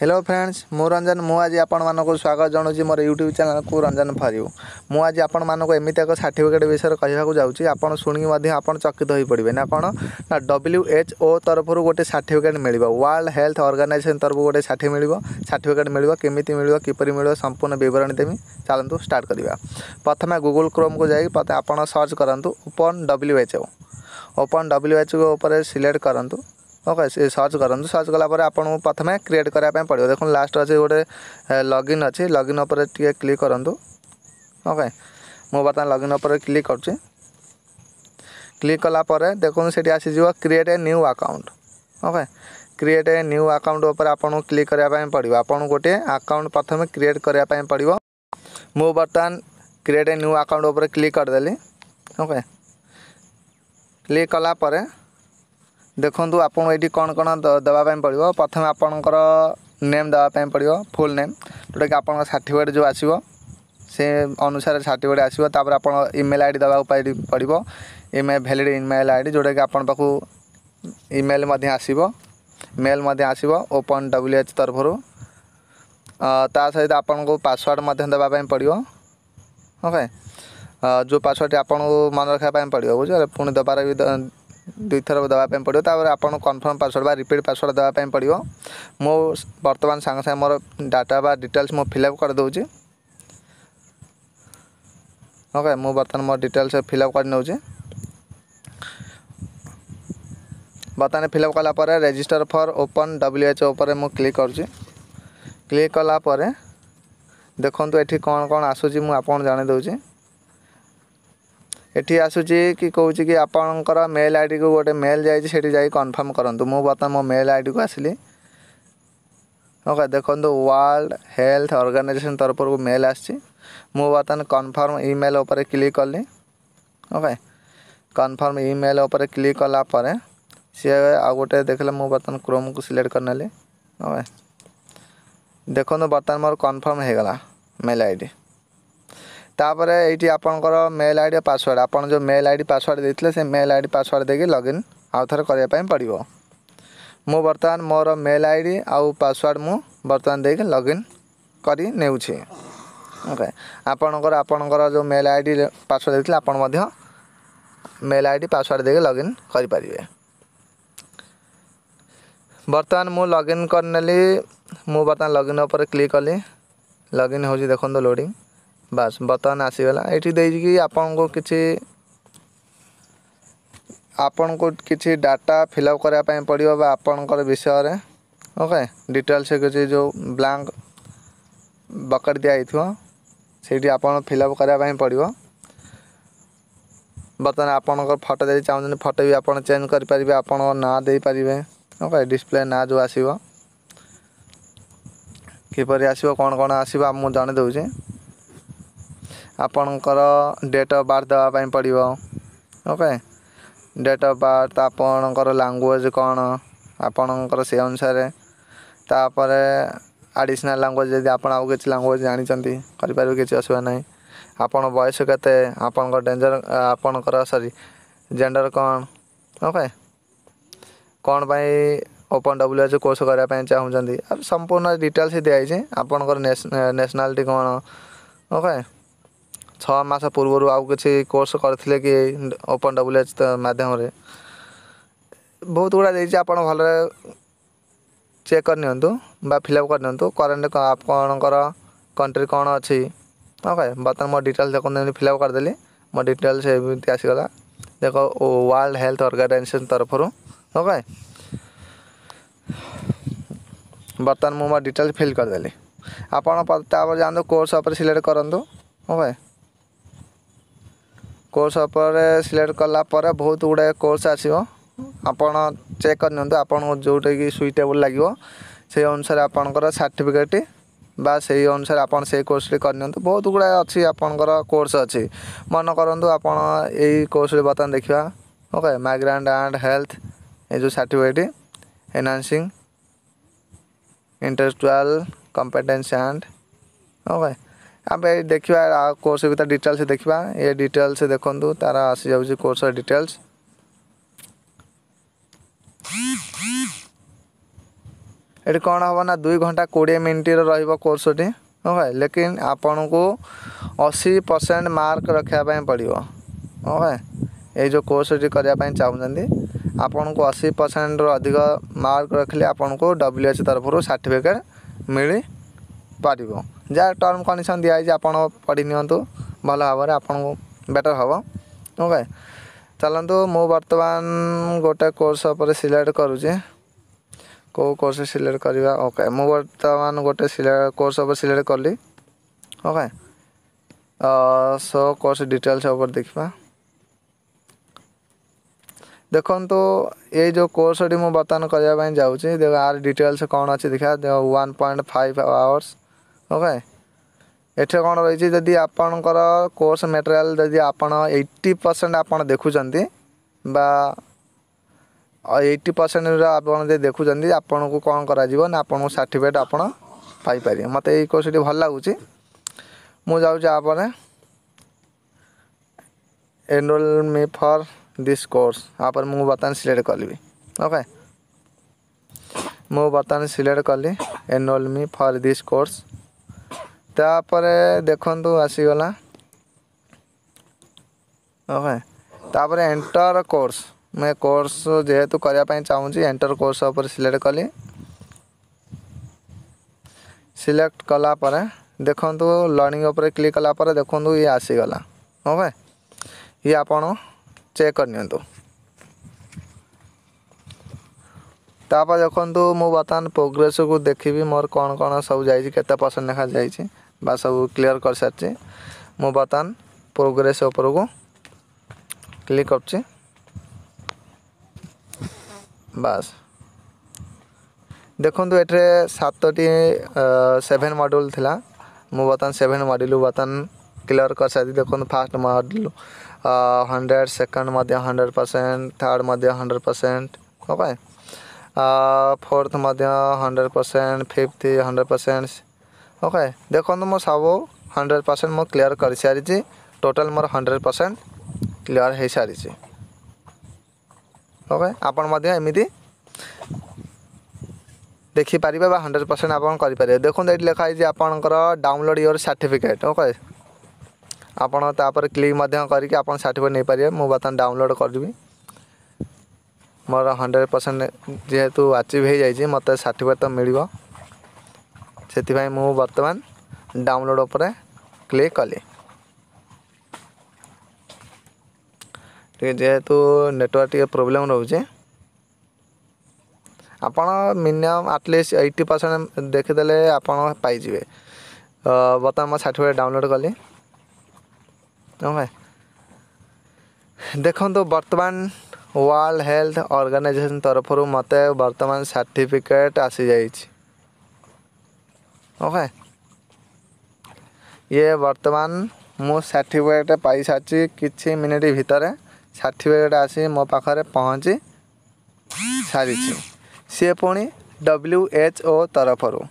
hello friends ମୁଁ ରଞ୍ଜନ ମୁଁ ଆଜି ଆପଣମାନଙ୍କୁ ସ୍ୱାଗତ ଜଣାଉଛି ମୋର ୟୁଟ୍ୟୁବ୍ ଚ୍ୟାନେଲ୍କୁ ରଞ୍ଜନ ଫରିୟୁ ମୁଁ ଆଜି ଆପଣମାନଙ୍କୁ ଏମିତି ଏକ ସାର୍ଟିଫିକେଟ୍ ବିଷୟରେ କହିବାକୁ ଯାଉଛି ଆପଣ ଶୁଣିକି ମଧ୍ୟ ଆପଣ ଚକିତ ହୋଇପଡ଼ିବେ ନା କ'ଣ ନା ଡବ୍ଲ୍ୟୁ ଏଚ୍ ଓ ତରଫରୁ ଗୋଟେ ସାର୍ଟିଫିକେଟ୍ ମିଳିବ ୱାର୍ଲଡ ହେଲ୍ଥ ଅର୍ଗାନାଇଜେସନ୍ ତରଫରୁ ଗୋଟେ ସାର୍ଟି ମିଳିବ ସାର୍ଟିଫିକେଟ୍ ମିଳିବ କେମିତି ମିଳିବ କିପରି ମିଳିବ ସମ୍ପୂର୍ଣ୍ଣ ବିବରଣୀ ଦେବି ଚାଲନ୍ତୁ ଷ୍ଟାର୍ଟ କରିବା ପ୍ରଥମେ ଗୁଗୁଲ୍ କ୍ରୋମ୍କୁ ଯାଇକି ଆପଣ ସର୍ଚ୍ଚ କରନ୍ତୁ open W H O open W H O ଉପରେ ସିଲେକ୍ଟ କରନ୍ତୁ ओके सर्च करूँ सर्च कलापर आप प्रथम क्रिएट करने पड़ो देख लास्ट अच्छे गोटे लगइन अच्छे लगइन पर क्लिक करूँ ओके मुझ बर्तमान लगइन पर क्लिक कर क्लिक कलापर देखिए आसीज create a new account okay create a new account पर आपको क्लिक करने पड़ो आप गोटे आकाउंट प्रथम क्रिएट करने पड़ो मु बर्तमान क्रिएट ए न्यू आकाउंट पर क्लिक करदे ओके क्लिक कलापर ଦେଖନ୍ତୁ ଆପଣଙ୍କୁ ଏଇଠି କ'ଣ କ'ଣ ଦେବା ପାଇଁ ପଡ଼ିବ ପ୍ରଥମେ ଆପଣଙ୍କର ନେମ୍ ଦେବା ପାଇଁ ପଡ଼ିବ ଫୁଲ୍ ନେମ୍ ଯେଉଁଟାକି ଆପଣଙ୍କ ସାର୍ଟିଫିକେଟ୍ ଯେଉଁ ଆସିବ ସେ ଅନୁସାରେ ସାର୍ଟିଫିକେଟ୍ ଆସିବ ତାପରେ ଆପଣ ଇମେଲ୍ ଆଇ ଡ଼ି ଦେବାକୁ ପଡ଼ିବ email valid email I D ଯେଉଁଟାକି ଆପଣ ପାଖକୁ ଇମେଲ୍ ମଧ୍ୟ ଆସିବ ମେଲ୍ ମଧ୍ୟ ଆସିବ ଓପନ୍ ଡବ୍ଲ୍ୟୁ ଏଚ୍ ତରଫରୁ ତା ସହିତ ଆପଣଙ୍କୁ ପାସୱାର୍ଡ଼ ମଧ୍ୟ ଦେବା ପାଇଁ ପଡ଼ିବ ଓକେ ଯେଉଁ ପାସୱାର୍ଡ଼ଟି ଆପଣଙ୍କୁ ମନେ ରଖିବା ପାଇଁ ପଡ଼ିବ ବୁଝିଲେ ପୁଣି ଦେବାର ବି ଦୁଇଥର ଦେବା ପାଇଁ ପଡ଼ିବ ତାପରେ ଆପଣ କନଫର୍ମ ପାସୱାର୍ଡ଼ ବା ରିପିଟ୍ ପାସୱାର୍ଡ଼ ଦେବା ପାଇଁ ପଡ଼ିବ ମୁଁ ବର୍ତ୍ତମାନ ସାଙ୍ଗେ ସାଙ୍ଗେ ମୋର ଡାଟା ବା ଡିଟେଲ୍ସ ମୁଁ ଫିଲ୍ଅପ୍ କରିଦେଉଛି ଓକେ ମୁଁ ବର୍ତ୍ତମାନ ମୋ ଡିଟେଲ୍ସ ଫିଲ୍ଅପ୍ କରିନେଉଛି ବର୍ତ୍ତମାନ ଫିଲ୍ଅପ୍ କଲା ପରେ register for open W H ଉପରେ ମୁଁ କ୍ଲିକ୍ କରୁଛି କ୍ଲିକ୍ କଲା ପରେ ଦେଖନ୍ତୁ ଏଠି କ'ଣ କ'ଣ ଆସୁଛି ମୁଁ ଆପଣ ଜାଣିଦେଉଛି ଏଠି ଆସୁଛି କି କହୁଛି କି ଆପଣଙ୍କର ମେଲ୍ ଆଇଡ଼ିକୁ ଗୋଟେ ମେଲ୍ ଯାଇଛି ସେଠି ଯାଇ କନଫର୍ମ କରନ୍ତୁ ମୁଁ ବର୍ତ୍ତମାନ ମୋ ମେଲ୍ ଆଇଡ଼ିକୁ ଆସିଲି ଓକେ ଦେଖନ୍ତୁ ୱାର୍ଲଡ଼ ହେଲ୍ଥ ଅର୍ଗାନାଇଜେସନ୍ ତରଫରୁ ମେଲ୍ ଆସିଛି ମୁଁ ବର୍ତ୍ତମାନ କନଫର୍ମ ଇମେଲ୍ ଉପରେ କ୍ଲିକ୍ କଲି ଓକେ କନଫର୍ମ ଇମେଲ୍ ଉପରେ କ୍ଲିକ୍ କଲା ପରେ ସିଏ ଆଉ ଗୋଟେ ଦେଖିଲେ ମୁଁ ବର୍ତ୍ତମାନ କ୍ରୋମ୍କୁ ସିଲେକ୍ଟ କରିନେଲି ଓକେ ଦେଖନ୍ତୁ ବର୍ତ୍ତମାନ ମୋର କନଫର୍ମ ହୋଇଗଲା ମେଲ୍ ଆଇ ଡ଼ି ତାପରେ ଏଇଠି ଆପଣଙ୍କର ମେଲ୍ ଆଇ ଡ଼ି ପାସୱାର୍ଡ଼ ଆପଣ ଯେଉଁ ମେଲ୍ ଆଇ ଡ଼ି ପାସୱାର୍ଡ଼ ଦେଇଥିଲେ ସେ ମେଲ୍ ଆଇ ଡ଼ି ପାସୱାର୍ଡ଼ ଦେଇକି ଲଗ୍ଇନ୍ ଆଉ ଥରେ କରିବା ପାଇଁ ପଡ଼ିବ ମୁଁ ବର୍ତ୍ତମାନ ମୋର ମେଲ୍ ଆଇ ଡ଼ି ଆଉ ପାସୱାର୍ଡ଼ ମୁଁ ବର୍ତ୍ତମାନ ଦେଇକି ଲଗ୍ଇନ୍ କରି ନେଉଛି ଓକେ ଆପଣଙ୍କର ଆପଣଙ୍କର ଯେଉଁ ମେଲ୍ ଆଇ ଡ଼ି ପାସୱାର୍ଡ଼ ଦେଇଥିଲେ ଆପଣ ମଧ୍ୟ ମେଲ୍ ଆଇ ଡ଼ି ପାସୱାର୍ଡ଼ ଦେଇକି ଲଗ୍ଇନ୍ କରିପାରିବେ ବର୍ତ୍ତମାନ ମୁଁ ଲଗ୍ଇନ୍ କରିନେଲି ମୁଁ ବର୍ତ୍ତମାନ ଲଗ୍ଇନ୍ ଉପରେ କ୍ଲିକ୍ କଲି ଲଗ୍ଇନ୍ ହେଉଛି ଦେଖନ୍ତୁ ଲୋଡ଼ିଂ बास बर्तमान आसीगला ये कि को किसी आपण को किसी डाटा फिलअप करने पड़ो विषय ओके डिटेल्स किसी जो ब्लांक बकेट दिया दिखाई आप फिलअप करने पड़ो बर्तमान आपण फटो दे चाहते फटो भी आप चेज करेंगे आपण ना देपारे ओके डिस्प्ले ना जो आसपर आस कौन आस जानदे ଆପଣଙ୍କର ଡେଟ୍ ଅଫ୍ ବାର୍ଥ ଦେବା ପାଇଁ ପଡ଼ିବ ଓକେ ଡେଟ୍ ଅଫ୍ ବାର୍ଥ ଆପଣଙ୍କର ଲାଙ୍ଗୁଏଜ୍ କ'ଣ ଆପଣଙ୍କର ସେ ଅନୁସାରେ ତାପରେ ଆଡ଼ିସନାଲ୍ ଲାଙ୍ଗୁଏଜ୍ ଯଦି ଆପଣ ଆଉ କିଛି ଲାଙ୍ଗୁଏଜ୍ ଜାଣିଛନ୍ତି କରିପାରିବେ କିଛି ଅସୁବିଧା ନାହିଁ ଆପଣ ବୟସ କେତେ ଆପଣଙ୍କ ଡେଞ୍ଜର ଆପଣଙ୍କର ସରି ଜେଣ୍ଡର କ'ଣ ଓକେ କ'ଣ ପାଇଁ ଓପନ୍ ଡବ୍ଲ୍ୟୁ ଏଚ୍ କୋର୍ସ କରିବା ପାଇଁ ଚାହୁଁଛନ୍ତି ସମ୍ପୂର୍ଣ୍ଣ ଡିଟେଲ୍ସ ଦିଆହେଇଛି ଆପଣଙ୍କର ନ୍ୟାସନାଲିଟି କ'ଣ ଓକେ ଛଅ ମାସ ପୂର୍ବରୁ ଆଉ କିଛି କୋର୍ସ କରିଥିଲେ କି ଓପନ୍ ଡବ୍ଲ୍ୟୁ ଏଚ୍ ମାଧ୍ୟମରେ ବହୁତ ଗୁଡ଼ା ଦେଇଛି ଆପଣ ଭଲରେ ଚେକ୍ କରିନିଅନ୍ତୁ ବା ଫିଲ୍ଅପ୍ କରିନିଅନ୍ତୁ କରେଣ୍ଟ ଆପଣଙ୍କର କଣ୍ଟ୍ରି କ'ଣ ଅଛି ଓକେ ବର୍ତ୍ତମାନ ମୋ ଡିଟେଲ୍ସ ଦେଖନ୍ତୁ ଏମିତି ଫିଲ୍ଅପ୍ କରିଦେଲି ମୋ ଡିଟେଲ୍ସ ଏମିତି ଆସିଗଲା ଦେଖ ୱାର୍ଲଡ଼ ହେଲ୍ଥ ଅର୍ଗାନାଇଜେସନ୍ ତରଫରୁ ଓକେ ବର୍ତ୍ତମାନ ମୁଁ ମୋ ଡିଟେଲ୍ସ ଫିଲ୍ କରିଦେଲି ଆପଣ ତାପରେ ଯାଆନ୍ତୁ କୋର୍ସ ଉପରେ ସିଲେକ୍ଟ କରନ୍ତୁ ଓକେ କୋର୍ସ ଉପରେ ସିଲେକ୍ଟ କଲା ପରେ ବହୁତ ଗୁଡ଼ାଏ କୋର୍ସ ଆସିବ ଆପଣ ଚେକ୍ କରିନିଅନ୍ତୁ ଆପଣଙ୍କୁ ଯେଉଁଟାକି ସୁଇଟେବୁଲ୍ ଲାଗିବ ସେଇ ଅନୁସାରେ ଆପଣଙ୍କର ସାର୍ଟିଫିକେଟ୍ ବା ସେଇ ଅନୁସାରେ ଆପଣ ସେଇ କୋର୍ସଟି କରିନିଅନ୍ତୁ ବହୁତ ଗୁଡ଼ାଏ ଅଛି ଆପଣଙ୍କର କୋର୍ସ ଅଛି ମନେ କରନ୍ତୁ ଆପଣ ଏଇ କୋର୍ସଟି ବର୍ତ୍ତମାନ ଦେଖିବା ଓକେ ମାଇଗ୍ରାଣ୍ଟ ଆଣ୍ଡ ହେଲ୍ଥ ଏ ଯେଉଁ certificate enhancing interest twelve competence and okay ଆମେ ଦେଖିବା କୋର୍ସ ଭିତରେ ଡିଟେଲ୍ସ ଦେଖିବା ଏ ଡିଟେଲ୍ସ ଦେଖନ୍ତୁ ତାର ଆସିଯାଉଛି କୋର୍ସର ଡିଟେଲ୍ସ ଏଠି କ'ଣ ହେବ ନା ଦୁଇ ଘଣ୍ଟା କୋଡ଼ିଏ ମିନିଟ୍ର ରହିବ କୋର୍ସଟି ହଁ ଭାଇ ଲେକିନ୍ ଆପଣଙ୍କୁ ଅଶୀ ପରସେଣ୍ଟ ମାର୍କ ରଖିବା ପାଇଁ ପଡ଼ିବ ହଁ ଭାଇ ଏଇ ଯେଉଁ କୋର୍ସଟି କରିବା ପାଇଁ ଚାହୁଁଛନ୍ତି ଆପଣଙ୍କୁ ଅଶୀ ପରସେଣ୍ଟରୁ ଅଧିକ ମାର୍କ ରଖିଲେ ଆପଣଙ୍କୁ ଡବ୍ଲ୍ୟୁ ଏଚ୍ ତରଫରୁ ସାର୍ଟିଫିକେଟ୍ ମିଳିପାରିବ ଯାହା ଟର୍ମ କଣ୍ଡିସନ୍ ଦିଆହେଇଛି ଆପଣ ପଢ଼ି ନିଅନ୍ତୁ ଭଲ ଭାବରେ ଆପଣଙ୍କୁ ବେଟର୍ ହେବ ଓକେ ଚାଲନ୍ତୁ ମୁଁ ବର୍ତ୍ତମାନ ଗୋଟେ କୋର୍ସ ଉପରେ ସିଲେକ୍ଟ କରୁଛି କେଉଁ କୋର୍ସ ସିଲେକ୍ଟ କରିବା ଓକେ ମୁଁ ବର୍ତ୍ତମାନ ଗୋଟେ କୋର୍ସ ଉପରେ ସିଲେକ୍ଟ କଲି ଓକେ ସୋ କୋର୍ସ ଡିଟେଲ୍ସ ଉପରେ ଦେଖିବା ଦେଖନ୍ତୁ ଏଇ ଯେଉଁ କୋର୍ସଟି ମୁଁ ବର୍ତ୍ତମାନ କରିବା ପାଇଁ ଯାଉଛି ଦେଖ ଆର ଡିଟେଲ୍ସ କ'ଣ ଅଛି ଦେଖିବା one point five hours okay ये कौन रही आपण कोर्स मेटेरियाल जब आप एट्टी परसेंट आप देखुं एट्टी परसेंट रही देखुं आपन को कौन कर सार्टिफिकेट आपर मत ये कोर्स भल लगुच मुझे आपने enrol me for this course आप बर्तमान सिलेक्ट कल ओके मुझे सिलेक्ट कली enrol me for this course तापर देखु आसीगला ओके तापर एंटर कोर्स मैं कोर्स जेहेतु करने चाहिए एंटर कोर्स सिलेक्ट कली सिलेक्ट कलापर देखु लर्णिंग क्लिक कलापर देखु ये आसीगला ओके ये आप चेक कर देखु देखूँ बर्तमान प्रोग्रेस को देखी मोर कौन कौन सब जाते परसेंट लेखा जाए ବା ସବୁ କ୍ଲିଅର୍ କରିସାରିଛି ମୁଁ ବର୍ତ୍ତମାନ ପ୍ରୋଗ୍ରେସ୍ ଉପରକୁ କ୍ଲିକ୍ କରୁଛି ବାସ୍ ଦେଖନ୍ତୁ ଏଠାରେ ସାତଟି ସେଭେନ୍ ମଡ଼୍ୟୁଲ୍ ଥିଲା ମୁଁ ବର୍ତ୍ତମାନ ସେଭେନ୍ ମଡ଼୍ୟୁଲ୍ ବର୍ତ୍ତମାନ କ୍ଲିଅର୍ କରିସାରିଛି ଦେଖନ୍ତୁ ଫାର୍ଷ୍ଟ ମଡ଼୍ୟୁଲ୍ ହଣ୍ଡ୍ରେଡ଼ ସେକେଣ୍ଡ ମଧ୍ୟ ହଣ୍ଡ୍ରେଡ଼ ପରସେଣ୍ଟ ଥାର୍ଡ଼ ମଧ୍ୟ ହଣ୍ଡ୍ରେଡ଼ ପରସେଣ୍ଟ କ'ଣ ପାଇଁ ଫୋର୍ଥ ମଧ୍ୟ hundred percent fifth hundred percent okay ଦେଖନ୍ତୁ ମୁଁ ସବୁ ହଣ୍ଡ୍ରେଡ଼ ପରସେଣ୍ଟ ମୁଁ କ୍ଲିଅର୍ କରିସାରିଛି ଟୋଟାଲ୍ ମୋର ହଣ୍ଡ୍ରେଡ଼ ପରସେଣ୍ଟ କ୍ଲିଅର୍ ହୋଇସାରିଛି ଓକେ ଆପଣ ମଧ୍ୟ ଏମିତି ଦେଖିପାରିବେ ବା ହଣ୍ଡ୍ରେଡ଼ ପରସେଣ୍ଟ ଆପଣ କରିପାରିବେ ଦେଖନ୍ତୁ ଏଠି ଲେଖା ହେଇଛି ଆପଣଙ୍କର ଡାଉନଲୋଡ଼ ୟୋର ସାର୍ଟିଫିକେଟ୍ ଓକେ ଆପଣ ତାପରେ କ୍ଲିକ୍ ମଧ୍ୟ କରିକି ଆପଣ ସାର୍ଟିଫିକେଟ୍ ନେଇପାରିବେ ମୁଁ ବର୍ତ୍ତମାନ ଡାଉନଲୋଡ଼ କରିବି ମୋର ହଣ୍ଡ୍ରେଡ଼ ପରସେଣ୍ଟ ଯେହେତୁ ଆଚିଭ୍ ହୋଇଯାଇଛି ମୋତେ ସାର୍ଟିଫିକେଟ୍ ତ ମିଳିବ ସେଥିପାଇଁ ମୁଁ ବର୍ତ୍ତମାନ ଡାଉନଲୋଡ଼୍ ଉପରେ କ୍ଲିକ୍ କଲି ଟିକେ ଯେହେତୁ ନେଟୱାର୍କ ଟିକେ ପ୍ରୋବ୍ଲେମ୍ ରହୁଛି ଆପଣ ମିନିମମ୍ ଆଟଲିଷ୍ଟ ଏଇଟି ପରସେଣ୍ଟ ଦେଖିଦେଲେ ଆପଣ ପାଇଯିବେ ବର୍ତ୍ତମାନ ମୋ ସାର୍ଟିଫିକେଟ୍ ଡାଉନଲୋଡ଼୍ କଲି ହଁ ଭାଇ ଦେଖନ୍ତୁ ବର୍ତ୍ତମାନ ୱାର୍ଲଡ଼ ହେଲ୍ଥ ଅର୍ଗାନାଇଜେସନ୍ ତରଫରୁ ମୋତେ ବର୍ତ୍ତମାନ ସାର୍ଟିଫିକେଟ୍ ଆସିଯାଇଛି ओके ये वर्तमान ମୁଁ ସାର୍ଟିଫିକେଟ୍ ପାଇସାରିଛି କିଛି ମିନିଟ୍ ଭିତରେ ସାର୍ଟିଫିକେଟ୍ ଆସି ମୋ ପାଖରେ ପହଞ୍ଚି ସାରିଛି ସିଏ ପୁଣି ଡବ୍ଲ୍ୟୁ ଏଚ୍ ଓ ତରଫରୁ